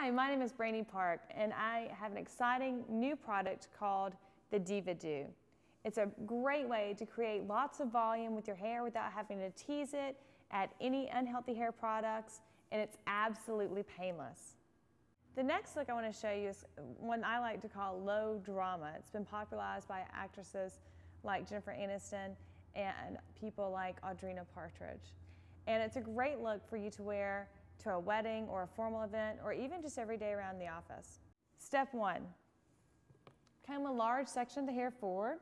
Hi, my name is Brandie Park, and I have an exciting new product called the Divado. It's a great way to create lots of volume with your hair without having to tease it, add any unhealthy hair products, and it's absolutely painless. The next look I want to show you is one I like to call low drama. It's been popularized by actresses like Jennifer Aniston and people like Audrina Partridge. And it's a great look for you to wear to a wedding or a formal event or even just every day around the office. Step one, comb a large section of the hair forward.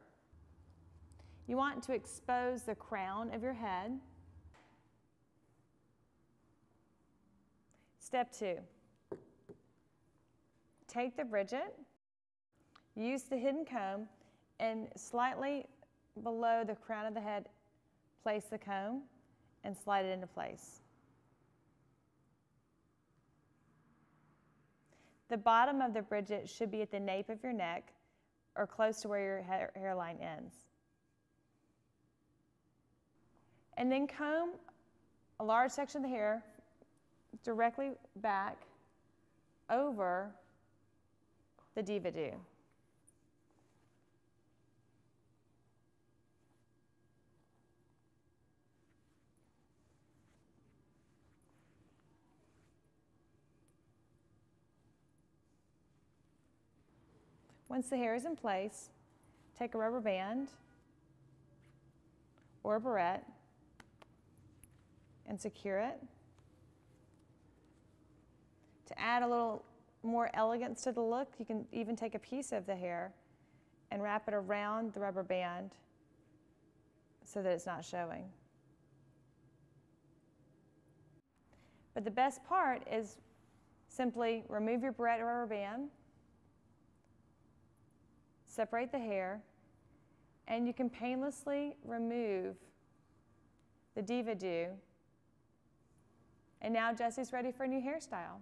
You want to expose the crown of your head. Step two, take the Brigitte, use the hidden comb, and slightly below the crown of the head, place the comb and slide it into place. The bottom of the Brigitte should be at the nape of your neck or close to where your hair, hairline ends. And then comb a large section of the hair directly back over the Divado. Once the hair is in place, take a rubber band or a barrette and secure it. To add a little more elegance to the look, you can even take a piece of the hair and wrap it around the rubber band so that it's not showing. But the best part is simply remove your barrette or rubber band, separate the hair, and you can painlessly remove the Divado. And now Jesse's ready for a new hairstyle.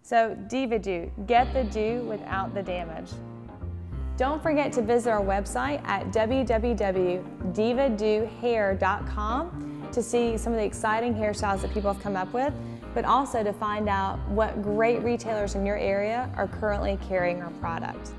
So Divado, get the do without the damage. Don't forget to visit our website at www.divadohair.com to see some of the exciting hairstyles that people have come up with, but also to find out what great retailers in your area are currently carrying our product.